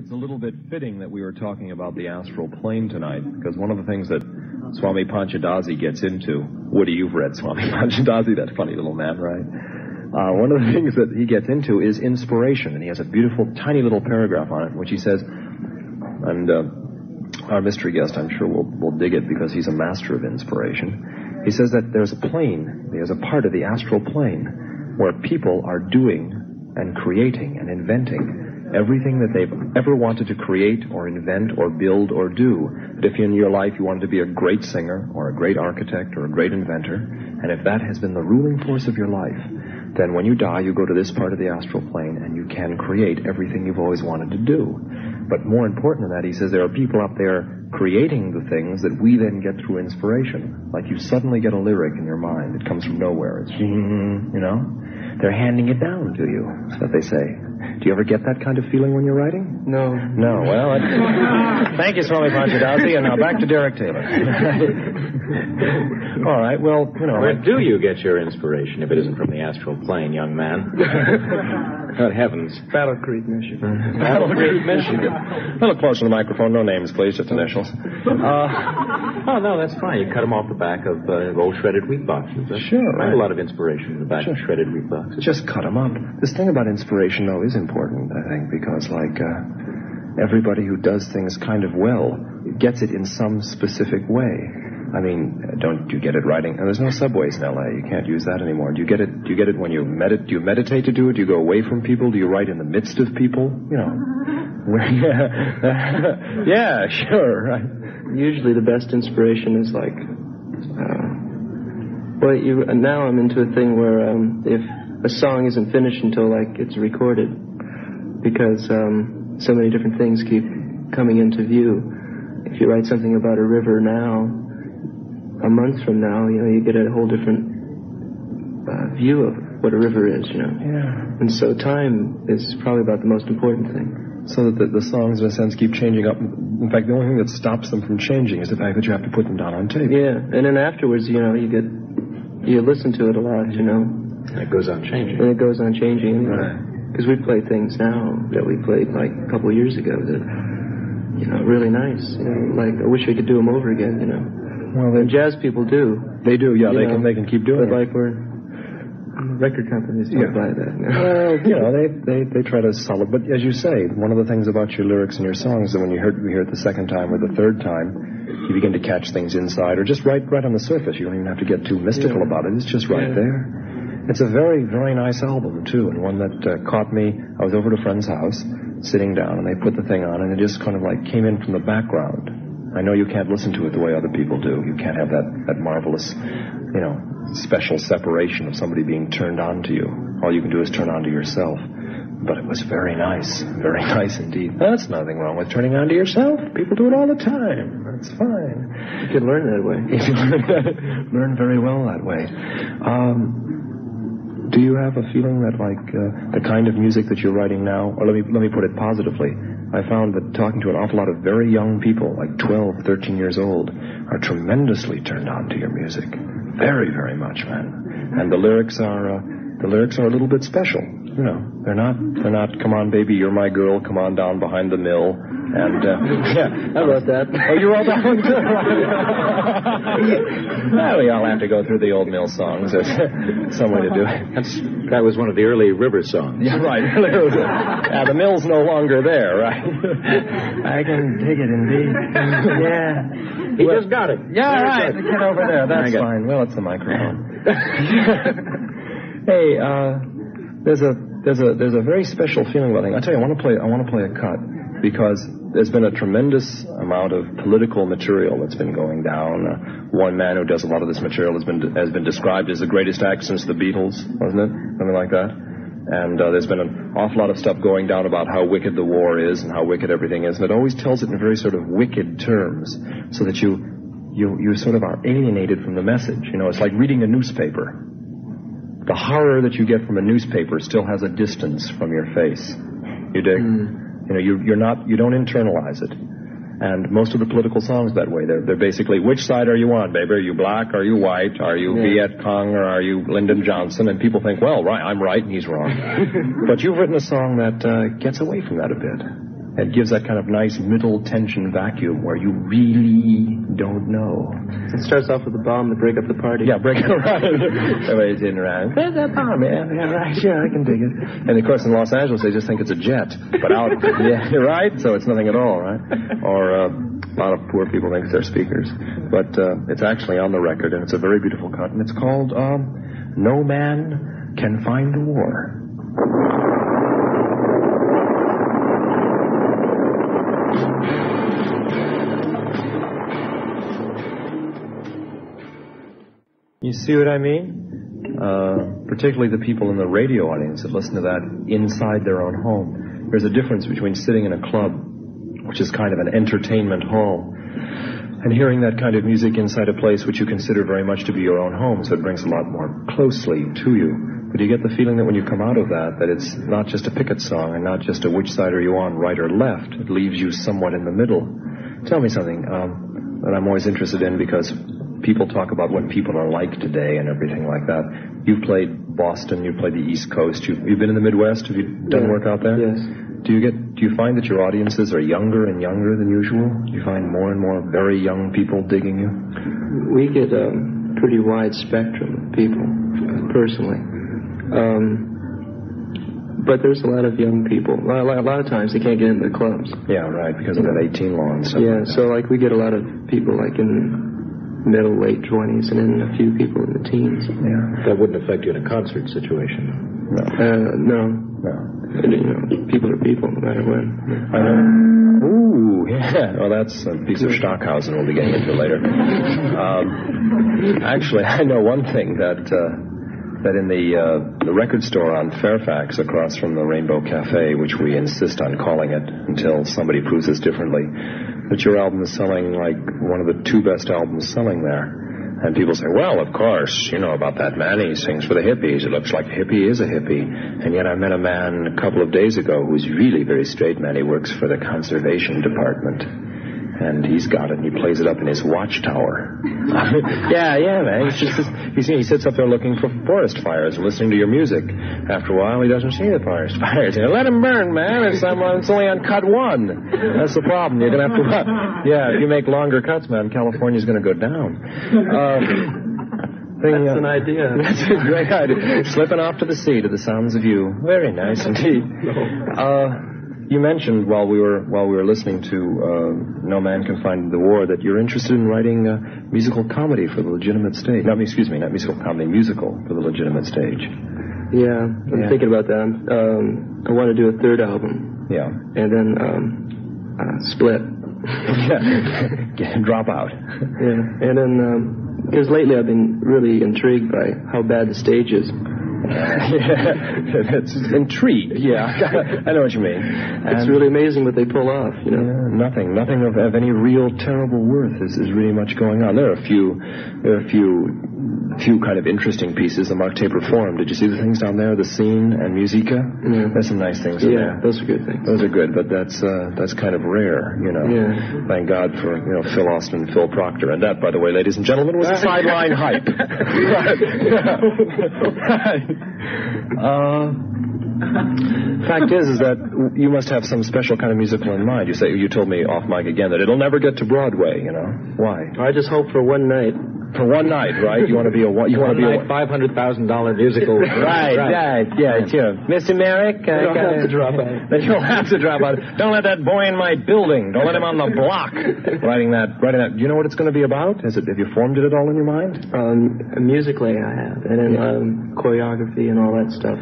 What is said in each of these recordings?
it's a little bit fitting that we were talking about the astral plane tonight, because one of the things that Swami Panchadasi gets into, Woody, you've read Swami Panchadasi, that funny little man, right? Uh, one of the things that he gets into is inspiration, and he has a beautiful, tiny little paragraph on it, which he says, and uh, our mystery guest, I'm sure, will, will dig it because he's a master of inspiration. He says that there's a plane, there's a part of the astral plane where people are doing and creating and inventing everything that they've ever wanted to create or invent or build or do. But if in your life you wanted to be a great singer or a great architect or a great inventor, and if that has been the ruling force of your life, then when you die, you go to this part of the astral plane and you can create everything you've always wanted to do. But more important than that, he says there are people up there creating the things that we then get through inspiration. Like you suddenly get a lyric in your mind. It comes from nowhere. It's, you know? They're handing it down to you. That's what they say. Do you ever get that kind of feeling when you're writing? No. No. Well, I... thank you, Swami Panchadasi. And now back to Derek Taylor. All right. Well, you know. Where do you get your inspiration if it isn't from the astral plane, young man? Good heavens. Battle Creek, Michigan. Battle Creek, Michigan. A little closer to the microphone. No names, please. Just initials. Uh, oh, no, that's fine. You cut them off the back of uh, old shredded wheat boxes. That's, Sure, I have a lot of inspiration in the back Sure. of shredded wheat boxes. Just cut them up. This thing about inspiration, though, is important, I think, because, like, uh, everybody who does things kind of well gets it in some specific way. I mean, don't you get it writing? And there's no subways in L.A. You can't use that anymore. Do you get it? Do you get it when you medit? Do you meditate to do it? Do you go away from people? Do you write in the midst of people? You know. Yeah, yeah, sure. Right. Usually the best inspiration is like, uh, well, you, now I'm into a thing where um, if a song isn't finished until like it's recorded, because um, so many different things keep coming into view. If you write something about a river now, a month from now, you know, you get a whole different uh, view of what a river is, you know. Yeah. And so time is probably about the most important thing. So that the, the songs, in a sense, keep changing up. In fact, the only thing that stops them from changing is the fact that you have to put them down on tape. Yeah, and then afterwards, you know, you get you listen to it a lot, you know, It goes on changing. and it goes on changing. Right. Because we play things now that we played like a couple of years ago that, you know, really nice. You know, like I wish we could do them over again. You know, Well, and jazz people do. They do, yeah. You They know, can they can keep doing but it. like we're record companies don't Yeah. buy that. Well, you know, they, they, they try to sell it. But as you say, one of the things about your lyrics and your songs is that when you hear, you hear it the second time or the third time, you begin to catch things inside or just right, right on the surface. You don't even have to get too mystical Yeah. about it. It's just right Yeah. there. It's a very, very nice album, too, and one that uh, caught me. I was over at a friend's house, sitting down, and they put the thing on, and it just kind of like came in from the background. I know you can't listen to it the way other people do. You can't have that, that marvelous, you know, special separation of somebody being turned on to you. All you can do is turn on to yourself. But it was very nice. Very nice indeed. That's nothing wrong with turning on to yourself. People do it all the time. That's fine. You can learn that way. If you learn, learn very well that way. Um, do you have a feeling that, like, uh, the kind of music that you're writing now, or let me let me put it positively, I found that talking to an awful lot of very young people, like 12, 13 years old, are tremendously turned on to your music, very, very much, man. And the lyrics are uh, the lyrics are a little bit special. You know, they're not they're not "Come on, baby, you're my girl, come on down behind the mill," and uh, yeah, I wrote that. Oh, you wrote that one too? well, we all have to go through the old mill songs. There's some way to do it. That's, that was one of the early river songs. Yeah, right. yeah, the mill's no longer there, right? I can dig it indeed. yeah. He just got it. Yeah, Very right. good. Over there. That's Very good. fine. Well, it's the microphone. Hey, uh, there's a there's a there's a very special feeling about it. I tell you, I want to play I want to play a cut because there's been a tremendous amount of political material that's been going down. Uh, one man who does a lot of this material has been has been described as the greatest act since the Beatles, wasn't it? Something like that. And uh, there's been an awful lot of stuff going down about how wicked the war is and how wicked everything is, and it always tells it in very sort of wicked terms, so that you you you sort of are alienated from the message. You know, it's like reading a newspaper. The horror that you get from a newspaper still has a distance from your face. You dig? You know, you, you're not, you don't internalize it. And most of the political songs that way. They're, they're basically, which side are you on, baby? Are you black? Are you white? Are you Yeah. Viet Cong or are you Lyndon Johnson? And people think, well, right, I'm right and he's wrong. but you've written a song that uh, gets away from that a bit. It gives that kind of nice middle tension vacuum where you really don't know. It starts off with a bomb to break up the party. Yeah, break it around. Everybody's in around. Where's that bomb, man? Yeah, right. Yeah, I can dig it. And of course, in Los Angeles, they just think it's a jet. But out, yeah, you're right. So it's nothing at all, right? Or uh, a lot of poor people think they're speakers, but uh, it's actually on the record, and it's a very beautiful cut, and it's called um, "No Man Can Find the War." You see what I mean? Uh, particularly the people in the radio audience that listen to that inside their own home. There's a difference between sitting in a club, which is kind of an entertainment hall, and hearing that kind of music inside a place which you consider very much to be your own home, so it brings a lot more closely to you. But you get the feeling that when you come out of that, that it's not just a picket song and not just a which side are you on, right or left. It leaves you somewhat in the middle. Tell me something um, that I'm always interested in because people talk about what people are like today and everything like that. You've played Boston, you've played the East Coast, you've, you've been in the Midwest. Have you done Yeah. work out there? Yes. Do you get? Do you find that your audiences are younger and younger than usual? Do you find more and more very young people digging you? We get a pretty wide spectrum of people, personally. Um, but there's a lot of young people. A lot, a lot of times they can't get into the clubs. Yeah, right. Because of that 18 law and stuff. Yeah, so like we get a lot of people like in middle, late 20s, and then a few people in the teens. Yeah. That wouldn't affect you in a concert situation. No. Uh, no, No. you know, people are people no matter when. I know. Ooh, yeah. Well, that's a piece of Stockhausen we'll be getting into later. Um, actually, I know one thing that uh, that in the uh, the record store on Fairfax, across from the Rainbow Cafe, which we insist on calling it until somebody proves us differently, that your album is selling like one of the two best albums selling there. And people say, well, of course, you know about that man. He sings for the hippies. It looks like a hippie is a hippie. And yet I met a man a couple of days ago who's really very straight man. He works for the conservation department. And he's got it, and he plays it up in his watchtower. yeah, yeah, man. He's just, he's, he sits up there looking for forest fires and listening to your music. After a while, he doesn't see the forest fires. You know, let him burn, man. It's, um, it's only on cut one. That's the problem. You're gonna have to, yeah, if you make longer cuts, man, California's gonna go down. Um, thing, That's uh, an idea. that's a great idea. Slipping off to the sea to the sounds of you. Very nice indeed. Uh, you mentioned while we were while we were listening to uh, No Man Can Find the War that you're interested in writing uh, musical comedy for the legitimate stage. No, excuse me, not musical comedy, musical for the legitimate stage. Yeah, I'm Yeah. thinking about that. Um, I want to do a third album, Yeah. and then um, uh, split. yeah. Drop out. Yeah, and then because lately I've been really intrigued by how bad the stage is. yeah. It's intrigued. Yeah. I know what you mean. It's And- really amazing what they pull off. You know. Yeah, nothing, nothing of, of any real terrible worth is, is really much going on. There are a few, there are a few, few kind of interesting pieces. The Mark Taper Forum. Did you see the things down there? The scene and Musica. Yeah. There's some nice things in Yeah, there. those are good things. Those are good, but that's uh, that's kind of rare, you know. Yeah. Thank God for you know Phil Austin, and Phil Proctor, and that, by the way, ladies and gentlemen, was sideline hype. Uh, fact is, is that you must have some special kind of musical in mind. You say you told me off mic again that it'll never get to Broadway. You know why? I just hope for one night. For one night, right? You want to be a you want to be a five hundred thousand dollar musical. Right, right, yeah, sure. Mr. Merrick, uh, don't have to drop out. Then you'll have to drop out. Don't let that boy in my building. Don't let him on the block. writing that, writing that. Do you know what it's going to be about? Is it? Have you formed it at all in your mind? Um, musically, I have, and then um, choreography and all that stuff.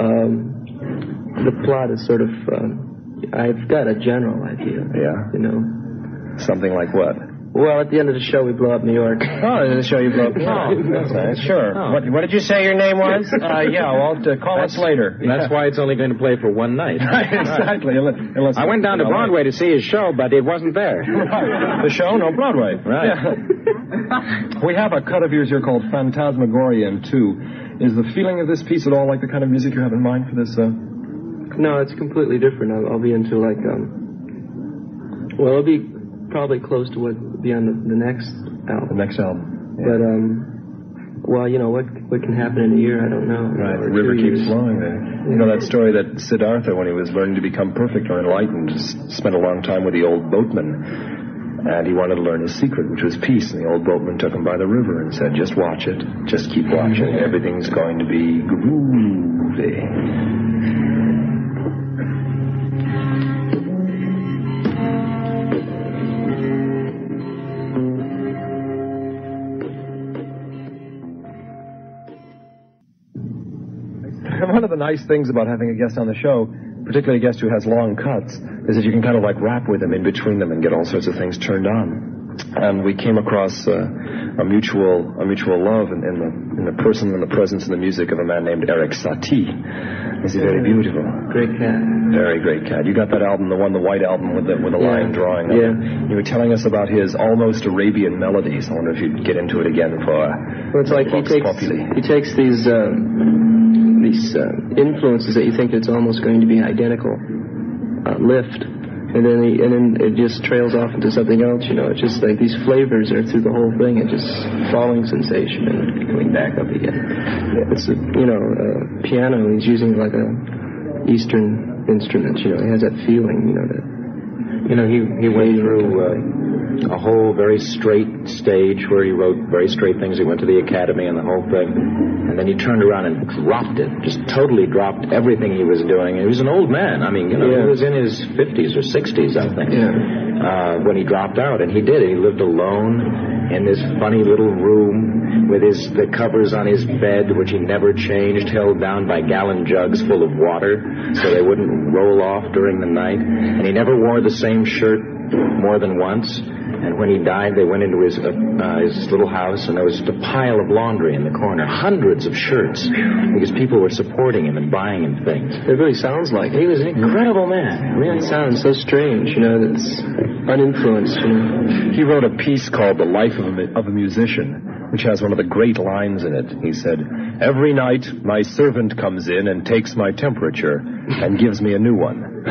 Um, the plot is sort of. Um, I've got a general idea. Yeah. You know. Something like what? Well, at the end of the show, we blow up New York. Oh, the show you broke. Oh, that's nice. Sure. What, what did you say your name was? Uh, yeah, well, uh, call us later. That's why it's only going to play for one night. exactly. Unless, unless I went down to you know, Broadway to see his show, but it wasn't there. the show? No, Broadway. Right. Yeah. we have a cut of yours here called Phantasmagoria in two. Is the feeling of this piece at all like the kind of music you have in mind for this? Uh... No, it's completely different. I'll, I'll be into like um. Well, it'll be probably close to what will be on the, the next The album. next album. But um, well, you know, what what can happen in a year? I don't know. Right, the river keeps years. flowing there. You know that story that Siddhartha, when he was learning to become perfect or enlightened, spent a long time with the old boatman. And he wanted to learn his secret, which was peace. And the old boatman took him by the river and said, just watch it. Just keep watching. Everything's going to be groovy. Nice things about having a guest on the show, particularly a guest who has long cuts, is that you can kind of like rap with them in between them and get all sorts of things turned on. And we came across uh, a mutual a mutual love in, in the in the person and the presence and the music of a man named Erik Satie. Is he very beautiful? Great cat. Very great cat. You got that album, the one, the white album with the with the Yeah. line drawing. on Yeah. it. You were telling us about his almost Arabian melodies. I wonder if you'd get into it again for. Uh, Well, it's like he takes Populi. he takes these um, these uh, influences that you think it's almost going to be identical, uh, lift, and then he, and then it just trails off into something else. You know, it's just like these flavors are through the whole thing. It's just falling sensation and coming back up again. It's a, you know uh, piano. He's using like a Eastern instrument. You know, he has that feeling. You know that. You know, he, he went through uh, a whole very straight stage where he wrote very straight things. He went to the academy and the whole thing. And then he turned around and dropped it, just totally dropped everything he was doing. He was an old man. I mean, you know, Yeah. he was in his 50s or 60s, I think, Yeah. uh, when he dropped out. And he did. He lived alone in this funny little room with his the covers on his bed, which he never changed, held down by gallon jugs full of water so they wouldn't roll off during the night. And he never wore the same shirt more than once. And when he died, they went into his uh, uh, his little house, and there was just a pile of laundry in the corner, hundreds of shirts, because people were supporting him and buying him things. It really sounds like it. He was an incredible man. It Really sounds so strange, you know, that's uninfluenced, you know. He wrote a piece called The Life of a, of a Musician, which has one of the great lines in it. He said, Every night my servant comes in and takes my temperature and gives me a new one. he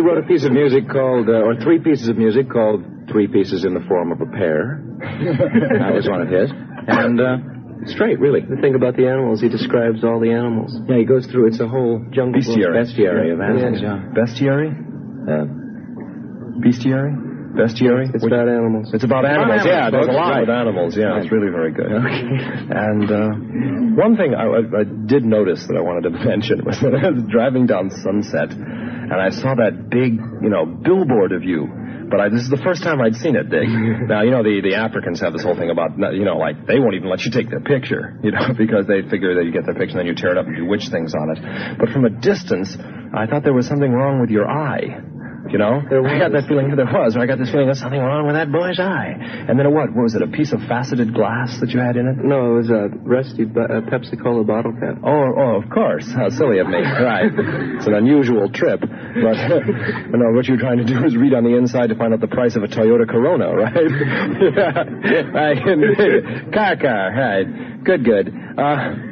wrote a piece of music called, uh, or three pieces of music called Three Pieces in the Form of a Pear. that was one of his. And uh, straight, really. The thing about the animals, he describes all the animals. Yeah, he goes through, it's a whole Jungle book. Bestiary. bestiary of animals, yeah. Bestiary? Uh, Bestiary? Bestiary? It's Which- about animals. It's about animals. yeah, there's a lot with animals. Yeah, it's really very good. And uh, one thing I, I, I did notice that I wanted to mention was that I was driving down Sunset, and I saw that big, you know, billboard of you. But I, this is the first time I'd seen it, Dick. now, you know, the, the Africans have this whole thing about, you know, like, they won't even let you take their picture, you know, because they figure that you get their picture and then you tear it up and do witch things on it. But from a distance, I thought there was something wrong with your eye. You know, I got that feeling that there was. Or I got this feeling there's something wrong with that boy's eye. And then a what? What was it? A piece of faceted glass that you had in it? No, it was a rusty a Pepsi Cola bottle cap. Oh, oh, of course. How silly of me. right. It's an unusual trip. But you know, what you're trying to do is read on the inside to find out the price of a Toyota Corona, right? yeah. Right. car, car. Right. Good, good. Uh,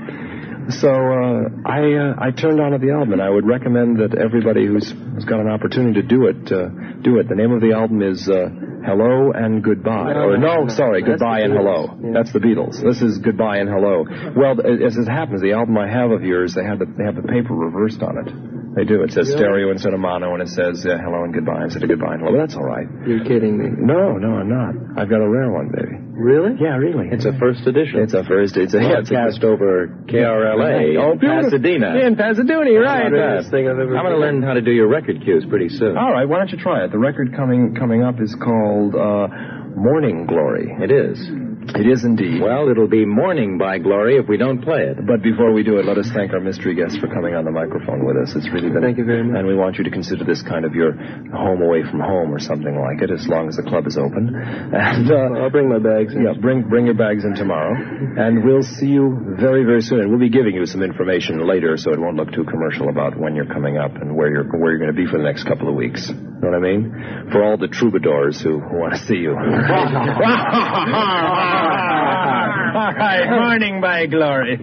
so uh, I uh, I turned on to the album, and I would recommend that everybody who's, who's got an opportunity to do it uh, do it. The name of the album is uh, Hello and Goodbye, No, or no, no, no. sorry, That's Goodbye and Hello. Yeah. That's the Beatles. This is Goodbye and Hello. Well, as it happens, the album I have of yours, they have the they have the paper reversed on it. They do. It says Really? stereo instead of mono, and it says uh, hello and goodbye instead of goodbye and hello. But that's all right. You're kidding me. No, no, I'm not. I've got a rare one, baby. Really? Yeah, really. it's a first edition. It's a first. It's a yeah, it's a- Broadcast over KRLA Oh. Pasadena. In Pasadena, right? Thing I've ever I'm going to learn how to do your record cues pretty soon. All right, why don't you try it? The record coming coming up is called uh, Morning Glory. It is. It is indeed. Well, it'll be Morning by Glory if we don't play it. But before we do it, let us thank our mystery guest for coming on the microphone with us. It's really been. Thank you very much. And we want you to consider this kind of your home away from home or something like it, as long as the club is open. And uh, I'll bring my bags in. yeah, bring bring your bags in tomorrow, and we'll see you very very soon. And we'll be giving you some information later, so it won't look too commercial about when you're coming up and where you're where you're going to be for the next couple of weeks. You know what I mean? For all the troubadours who, who want to see you. Ah. all right, morning by glory.